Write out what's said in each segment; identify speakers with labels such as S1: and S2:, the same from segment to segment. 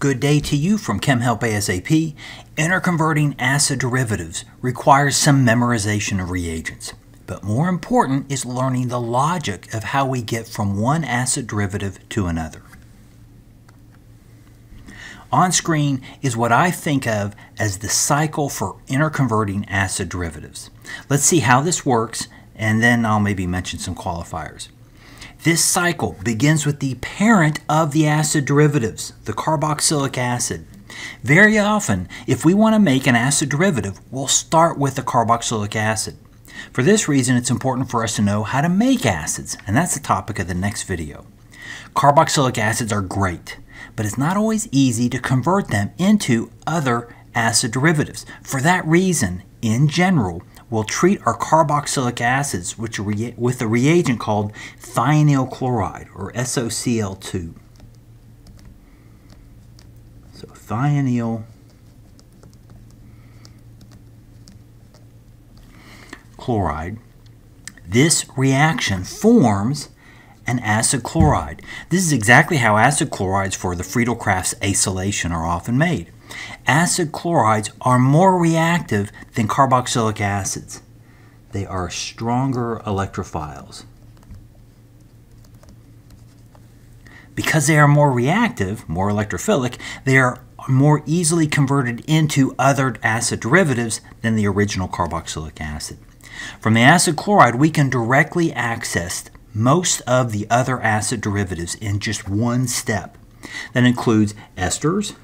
S1: Good day to you from ChemHelp ASAP. Interconverting acid derivatives requires some memorization of reagents. But more important is learning the logic of how we get from one acid derivative to another. On screen is what I think of as the cycle for interconverting acid derivatives. Let's see how this works and then I'll maybe mention some qualifiers. This cycle begins with the parent of the acid derivatives, the carboxylic acid. Very often, if we want to make an acid derivative, we'll start with the carboxylic acid. For this reason, it's important for us to know how to make acids, and that's the topic of the next video. Carboxylic acids are great, but it's not always easy to convert them into other acid derivatives. For that reason, in general, we'll treat our carboxylic acids which with a reagent called thionyl chloride, or SOCl2. So thionyl chloride. This reaction forms an acid chloride. This is exactly how acid chlorides for the Friedel-Crafts acylation are often made. Acid chlorides are more reactive than carboxylic acids. They are stronger electrophiles. Because they are more reactive, more electrophilic, they are more easily converted into other acid derivatives than the original carboxylic acid. From the acid chloride, we can directly access most of the other acid derivatives in just one step. That includes esters,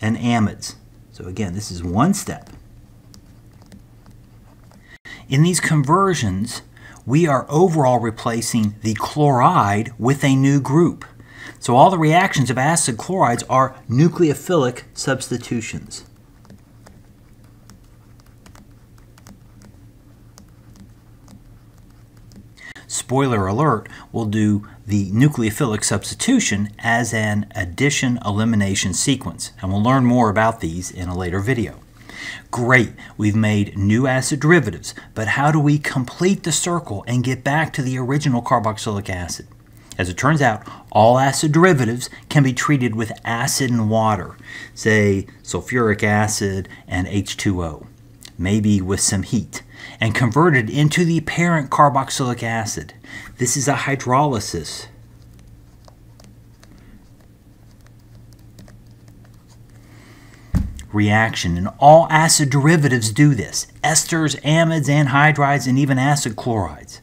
S1: and amides. So again, this is one step. In these conversions, we are overall replacing the chloride with a new group. So all the reactions of acid chlorides are nucleophilic substitutions. Spoiler alert, we'll do the nucleophilic substitution as an addition-elimination sequence, and we'll learn more about these in a later video. Great, we've made new acid derivatives, but how do we complete the circle and get back to the original carboxylic acid? As it turns out, all acid derivatives can be treated with acid and water, say sulfuric acid and H2O, maybe with some heat and converted into the parent carboxylic acid. This is a hydrolysis. reaction, and all acid derivatives do this esters, amides, anhydrides, and even acid chlorides.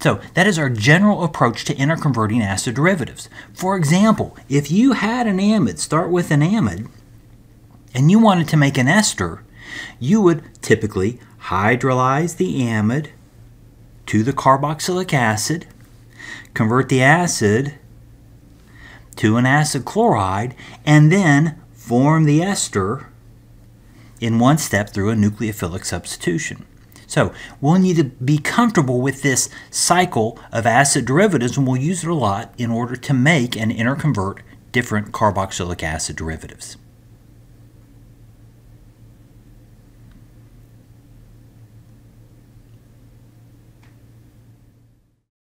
S1: So that is our general approach to interconverting acid derivatives. For example, if you had an amide start with an amide and you wanted to make an ester, you would typically hydrolyze the amide to the carboxylic acid, convert the acid to an acid chloride, and then form the ester in one step through a nucleophilic substitution. So we'll need to be comfortable with this cycle of acid derivatives and we'll use it a lot in order to make and interconvert different carboxylic acid derivatives.